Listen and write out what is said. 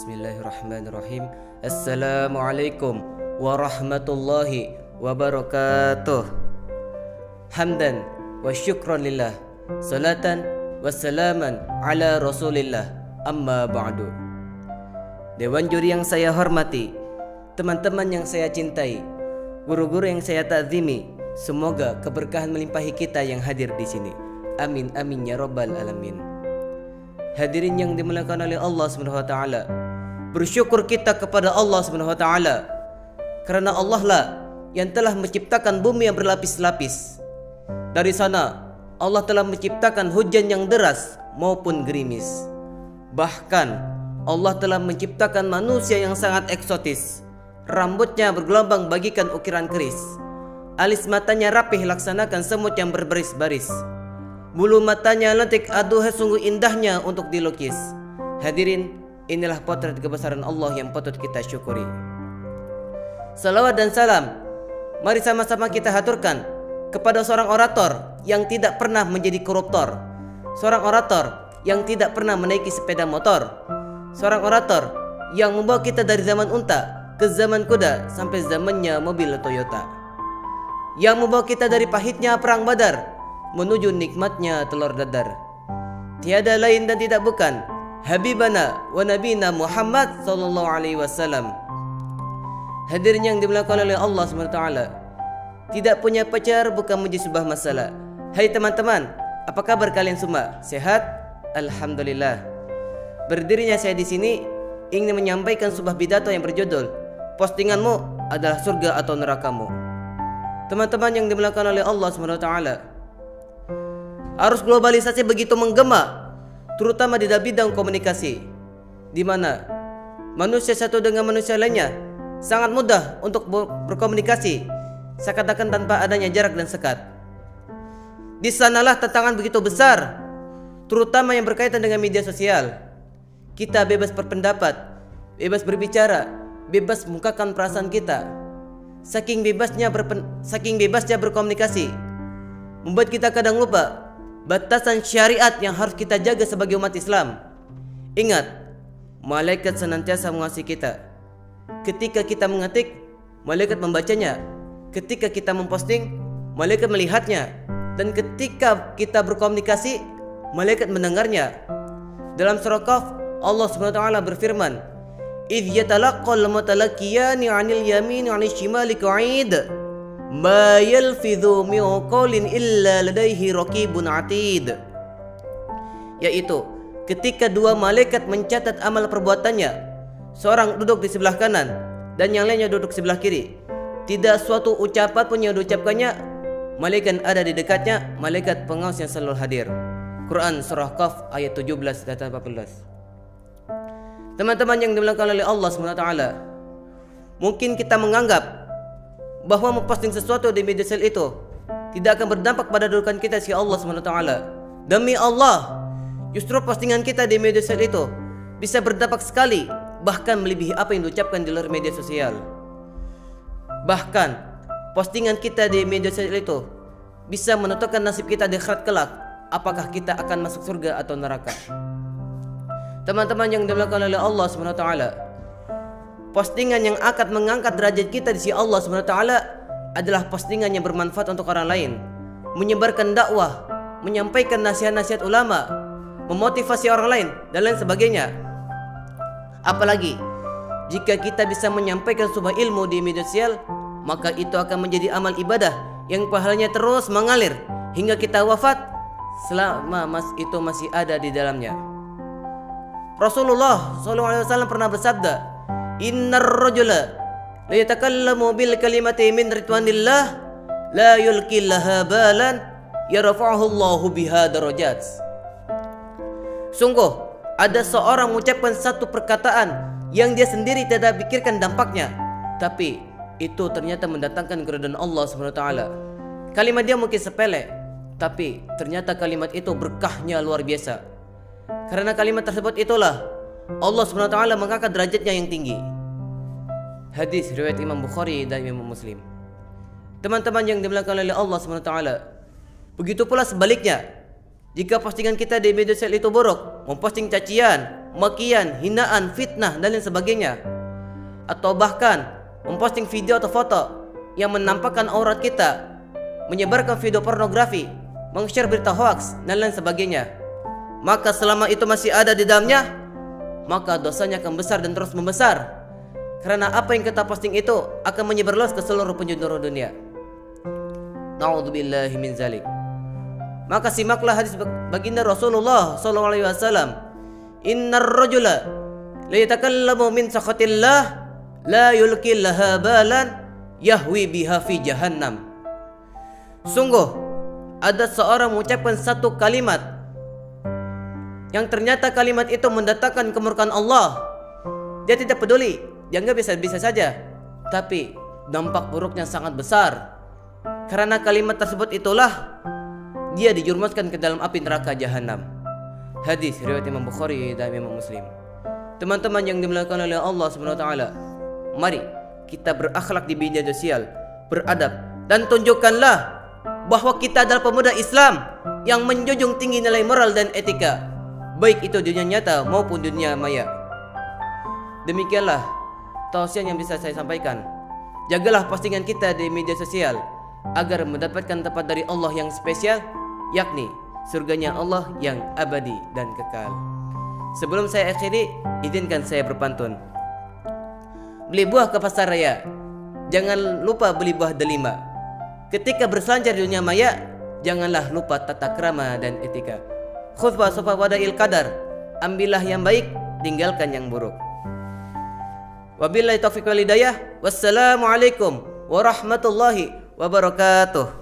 Bismillahirrahmanirrahim. Assalamualaikum warahmatullahi wabarakatuh. Hamdan wa syukran lillah. Salatan wa salaman ala Rasulillah. Amma ba'du. Dewan juri yang saya hormati, teman-teman yang saya cintai, guru-guru yang saya takzimi, semoga keberkahan melimpahi kita yang hadir di sini. Amin amin ya rabbal alamin. Hadirin yang dimuliakan oleh Allah Subhanahu wa taala. Bersyukur kita kepada Allah Subhanahu wa taala karena Allah lah yang telah menciptakan bumi yang berlapis-lapis. Dari sana Allah telah menciptakan hujan yang deras maupun gerimis. Bahkan Allah telah menciptakan manusia yang sangat eksotis. Rambutnya bergelombang bagikan ukiran keris. Alis matanya rapih laksanakan semut yang berbaris-baris. Bulu matanya lentik aduh sungguh indahnya untuk dilukis. Hadirin, inilah potret kebesaran Allah yang patut kita syukuri. Salawat dan salam, mari sama-sama kita haturkan kepada seorang orator yang tidak pernah menjadi koruptor. Seorang orator yang tidak pernah menaiki sepeda motor. Seorang orator yang membawa kita dari zaman unta ke zaman kuda sampai zamannya mobil Toyota. Yang membawa kita dari pahitnya perang badar menuju nikmatnya telur dadar. Tiada lain dan tidak bukan Habibana wa Nabina Muhammad sallallahu alaihi wasallam. Hadirin yang dimuliakan oleh Allah SWT Tidak punya pacar bukan menjadi sebuah masalah Hai teman-teman, apa kabar kalian semua? Sehat? Alhamdulillah Berdirinya saya di sini ingin menyampaikan sebuah pidato yang berjudul Postinganmu adalah surga atau nerakamu Teman-teman yang dimuliakan oleh Allah SWT Arus globalisasi begitu menggema, terutama di dalam bidang komunikasi, di mana manusia satu dengan manusia lainnya sangat mudah untuk berkomunikasi, saya katakan tanpa adanya jarak dan sekat. Di sanalah tantangan begitu besar, terutama yang berkaitan dengan media sosial. Kita bebas berpendapat, bebas berbicara, bebas mengungkapkan perasaan kita. Saking bebasnya saking bebasnya berkomunikasi, membuat kita kadang lupa batasan syariat yang harus kita jaga sebagai umat Islam. Ingat, malaikat senantiasa mengasihi kita. Ketika kita mengetik, malaikat membacanya. Ketika kita memposting, malaikat melihatnya. Dan ketika kita berkomunikasi, malaikat mendengarnya. Dalam surah Qaf, Allah SWT berfirman, "Idh yatalaqqal mutalaqiyani 'anil yamin 'anil shimali qa'id." Illa yaitu ketika dua malaikat mencatat amal perbuatannya seorang duduk di sebelah kanan dan yang lainnya duduk sebelah kiri tidak suatu ucapan pun yang diucapkannya malaikat ada di dekatnya malaikat pengawas yang selalu hadir. Quran surah Qaf ayat 17 dan 14 Teman-teman yang dimuliakan oleh Allah SWT Mungkin kita menganggap bahwa memposting sesuatu di media sosial itu tidak akan berdampak pada dudukan kita si Allah SWT. Demi Allah, justru postingan kita di media sosial itu bisa berdampak sekali, bahkan melebihi apa yang diucapkan di luar media sosial. Bahkan, postingan kita di media sosial itu bisa menentukan nasib kita di akhirat kelak, apakah kita akan masuk surga atau neraka. Teman-teman yang dimuliakan oleh Allah SWT, postingan yang akan mengangkat derajat kita di sisi Allah SWT adalah postingan yang bermanfaat untuk orang lain, menyebarkan dakwah, menyampaikan nasihat-nasihat ulama, memotivasi orang lain dan lain sebagainya. Apalagi jika kita bisa menyampaikan sebuah ilmu di media sosial, maka itu akan menjadi amal ibadah yang pahalanya terus mengalir hingga kita wafat selama mas itu masih ada di dalamnya. Rasulullah SAW pernah bersabda, Innar rajula la yatakallamu bil kalimati min ridwanillah la yulki laha balan yarfa'uhu Allahu biha darajat. Sungguh ada seorang mengucapkan satu perkataan yang dia sendiri tidak pikirkan dampaknya, tapi itu ternyata mendatangkan keridhaan Allah SWT. Kalimat dia mungkin sepele, tapi ternyata kalimat itu berkahnya luar biasa. Karena kalimat tersebut itulah Allah SWT mengangkat derajatnya yang tinggi. Hadis riwayat Imam Bukhari dan Imam Muslim. Teman-teman yang dimuliakan oleh Allah SWT. Begitu pula sebaliknya. Jika postingan kita di media sosial itu buruk, memposting cacian, makian, hinaan, fitnah dan lain sebagainya. Atau bahkan memposting video atau foto yang menampakkan aurat kita, menyebarkan video pornografi, meng-share berita hoax dan lain sebagainya. Maka selama itu masih ada di dalamnya, maka dosanya akan besar dan terus membesar. Karena apa yang kita posting itu akan menyebar luas ke seluruh penjuru dunia. Nauzubillahi min zalik. Maka simaklah hadis baginda Rasulullah sallallahu alaihi wasallam. Innar rajula la yatakallamu min sakhatillah la yulqi laha balan yahwi biha fi jahannam. Sungguh ada seorang mengucapkan satu kalimat yang ternyata kalimat itu mendatangkan kemurkaan Allah. Dia tidak peduli, dia nggak bisa-bisa saja, tapi dampak buruknya sangat besar. Karena kalimat tersebut itulah dia dijerumuskan ke dalam api neraka jahanam. Hadis riwayat Imam Bukhari dan Imam Muslim. Teman-teman yang dimuliakan oleh Allah Subhanahu wa taala, mari kita berakhlak di media sosial, beradab dan tunjukkanlah bahwa kita adalah pemuda Islam yang menjunjung tinggi nilai moral dan etika, baik itu dunia nyata maupun dunia maya. Demikianlah tausiah yang bisa saya sampaikan. Jagalah postingan kita di media sosial agar mendapatkan tempat dari Allah yang spesial yakni surganya Allah yang abadi dan kekal. Sebelum saya akhiri, izinkan saya berpantun. Beli buah ke pasar raya. Jangan lupa beli buah delima. Ketika berselancar di dunia maya, janganlah lupa tata krama dan etika. Khutbah sofa wadail qadar. Ambillah yang baik, tinggalkan yang buruk. Wabillahi taufiq wal hidayah. Wassalamualaikum warahmatullahi wabarakatuh.